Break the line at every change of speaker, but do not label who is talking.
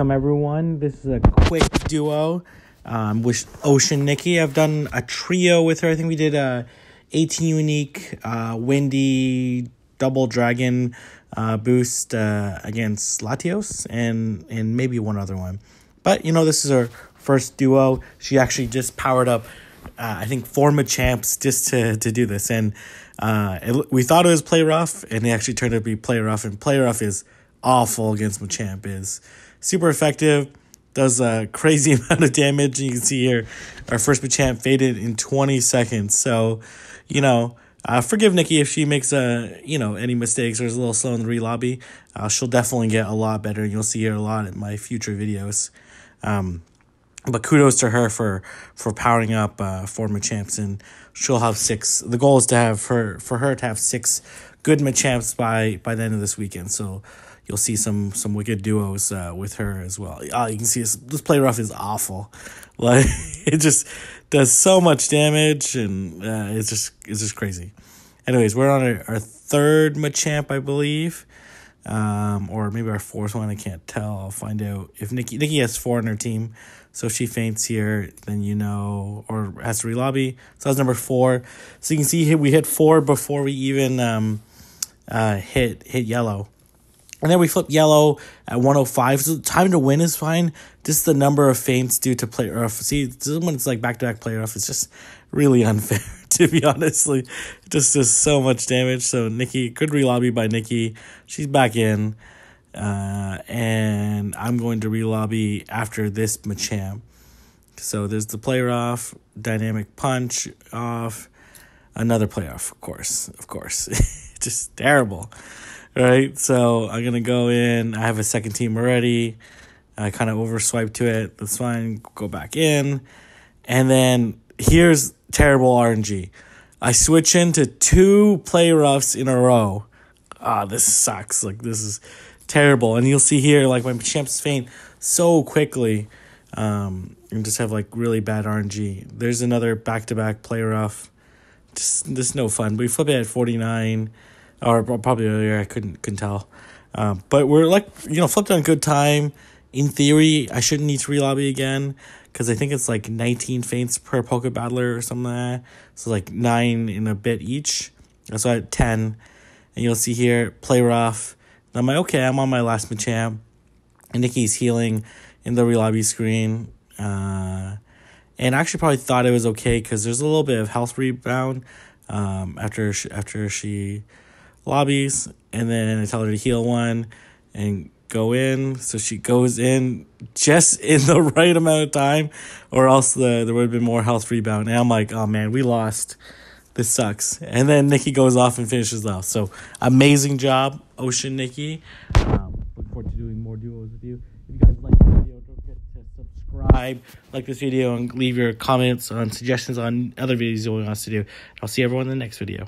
welcome everyone. This is a quick duo um, with Ocean Nicki. I've done a trio with her. I think we did a 18 unique uh, windy double dragon uh, boost uh, against Latios and and maybe one other one. But you know, this is her first duo. She actually just powered up. Uh, I think four Machamps just to to do this, and uh, it, we thought it was play rough, and it actually turned out to be play rough. And play rough is awful against Machamp. is super effective. Does a crazy amount of damage. You can see here, our first Machamp faded in twenty seconds. So, you know, uh, forgive Nicki if she makes a uh, you know any mistakes or is a little slow in the relobby. Uh, she'll definitely get a lot better. And you'll see her a lot in my future videos. Um, but kudos to her for for powering up uh, four Machamps, and she'll have six. The goal is to have her for her to have six good Machamps by by the end of this weekend. So you'll see some some wicked duos uh, with her as well. Uh, you can see this, this play rough is awful. Like it just does so much damage, and uh, it's just it's just crazy. Anyways, we're on our, our third Machamp, I believe, um, or maybe our fourth one. I can't tell. I'll find out if Nicki Nicki has four on her team. So if she faints here, then you know, or has to relobby. So that's number four. So you can see we hit four before we even um, uh, hit hit yellow. And then we flip yellow at 105. So time to win is fine. Just the number of faints due to play rough. See, when it's like back to back play rough, it's just really unfair, to be honestly. Just does so much damage. So Nicki, good relobby by Nicki. She's back in. Uh, and I'm going to relobby after this Machamp. So there's the play rough, dynamic punch off, another play off, of course, of course. just terrible right? So I'm gonna go in. I have a second team already. I kind of overswipe to it. That's fine. Go back in, and then here's terrible RNG. I switch into two play roughs in a row. Ah, this sucks. Like this is terrible. And you'll see here, like my champs faint so quickly, um, and just have like really bad RNG. There's another back to back play rough. Just this no fun. But we flip it at forty nine or probably earlier. I couldn't couldn't tell. Um, but we're like you know flipped on a good time. In theory, I shouldn't need to relobby again because I think it's like 19 faints per Pokebattler or something like. So like nine in a bit each. So at 10. And you'll see here, play rough. And I'm like, okay, I'm on my last Machamp. And Nicki's healing in the relobby screen. Uh, and I actually probably thought it was okay because there's a little bit of health rebound um, after she, after she lobbies, and then I tell her to heal one and go in. So she goes in just in the right amount of time, or else the there would have been more health rebound. And I'm like, oh man, we lost. This sucks. And then Nicki goes off and finishes off. So amazing job, Ocean Nicki. Um, look forward to doing more duos with you. If you guys like the video, don't forget to subscribe, like this video, and leave your comments on suggestions on other videos you want us to do. I'll see everyone in the next video.